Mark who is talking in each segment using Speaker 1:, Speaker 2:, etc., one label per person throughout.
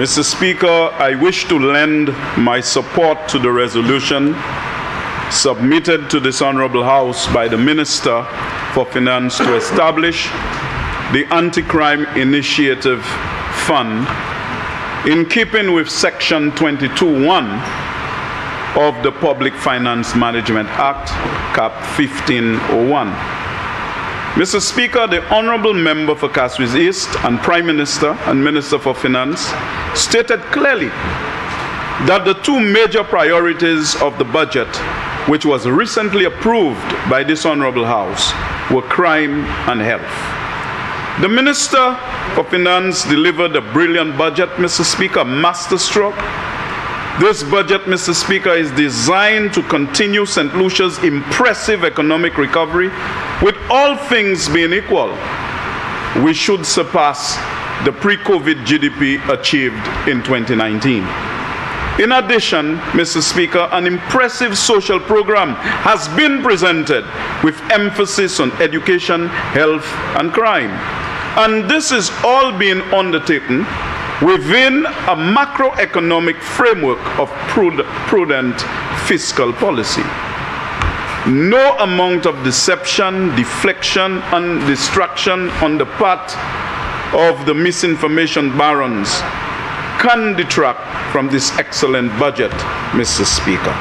Speaker 1: Mr. Speaker, I wish to lend my support to the resolution submitted to this Honorable House by the Minister for Finance to establish the Anti-Crime Initiative Fund in keeping with Section 22.1 of the Public Finance Management Act, CAP 1501. Mr. Speaker, the Honorable Member for Castries East and Prime Minister and Minister for Finance stated clearly that the two major priorities of the budget, which was recently approved by this Honorable House, were crime and health. The Minister for Finance delivered a brilliant budget, Mr. Speaker, masterstroke, this budget, Mr. Speaker, is designed to continue St. Lucia's impressive economic recovery. With all things being equal, we should surpass the pre-COVID GDP achieved in 2019. In addition, Mr. Speaker, an impressive social program has been presented with emphasis on education, health, and crime. And this is all being undertaken within a macroeconomic framework of prudent fiscal policy. No amount of deception, deflection, and distraction on the part of the misinformation barons can detract from this excellent budget, Mr. Speaker.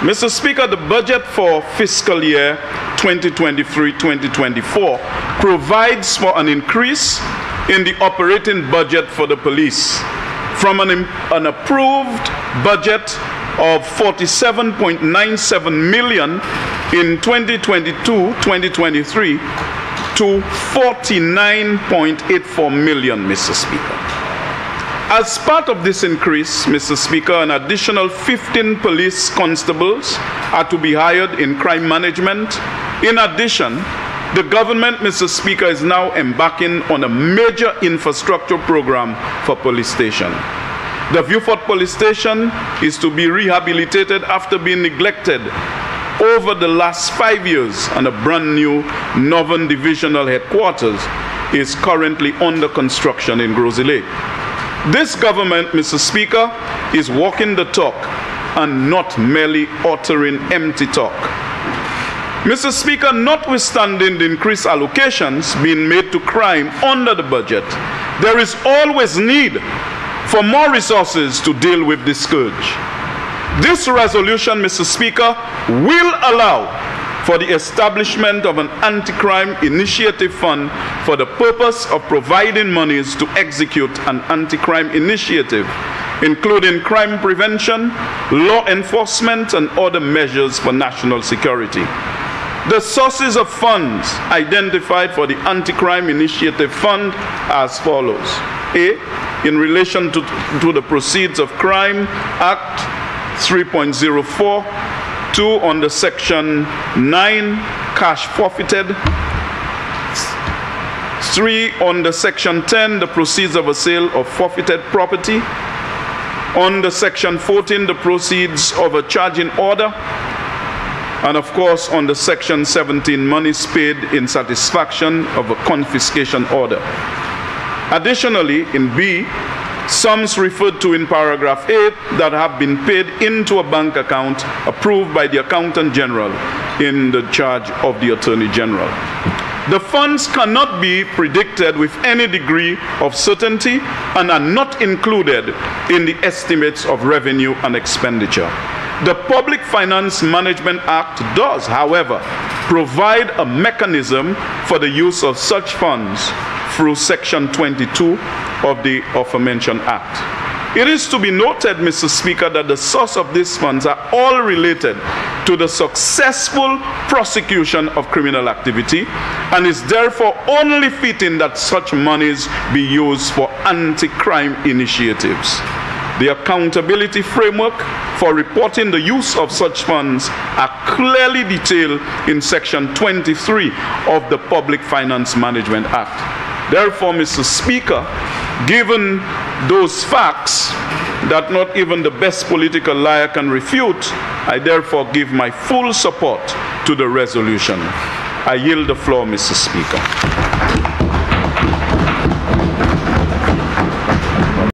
Speaker 1: Mr. Speaker, the budget for fiscal year 2023-2024 provides for an increase in the operating budget for the police from an, an approved budget of 47.97 million in 2022-2023 to 49.84 million, Mr. Speaker. As part of this increase, Mr. Speaker, an additional 15 police constables are to be hired in crime management. In addition, the government, Mr. Speaker, is now embarking on a major infrastructure program for police station. The Vieux police station is to be rehabilitated after being neglected over the last five years and a brand new Northern Divisional Headquarters is currently under construction in Gros Islet. This government, Mr. Speaker, is walking the talk and not merely uttering empty talk. Mr. Speaker, notwithstanding the increased allocations being made to crime under the budget, there is always need for more resources to deal with this scourge. This resolution, Mr. Speaker, will allow for the establishment of an anti-crime initiative fund for the purpose of providing monies to execute an anti-crime initiative, including crime prevention, law enforcement, and other measures for national security. The sources of funds identified for the Anti-Crime Initiative Fund are as follows. A, in relation to, to the Proceeds of Crime Act 3.04, 2 under Section 9, cash forfeited, 3 under Section 10, the proceeds of a sale of forfeited property, under Section 14, the proceeds of a charging order, and of course on the section 17 monies paid in satisfaction of a confiscation order. Additionally, in B, sums referred to in paragraph 8 that have been paid into a bank account approved by the Accountant General in the charge of the Attorney General. The funds cannot be predicted with any degree of certainty and are not included in the estimates of revenue and expenditure. The Public Finance Management Act does, however, provide a mechanism for the use of such funds through Section 22 of the aforementioned Act. It is to be noted, Mr. Speaker, that the source of these funds are all related to the successful prosecution of criminal activity and is therefore only fitting that such monies be used for anti-crime initiatives. The accountability framework for reporting the use of such funds are clearly detailed in Section 23 of the Public Finance Management Act. Therefore, Mr. Speaker, given those facts that not even the best political liar can refute, I therefore give my full support to the resolution. I yield the floor, Mr. Speaker.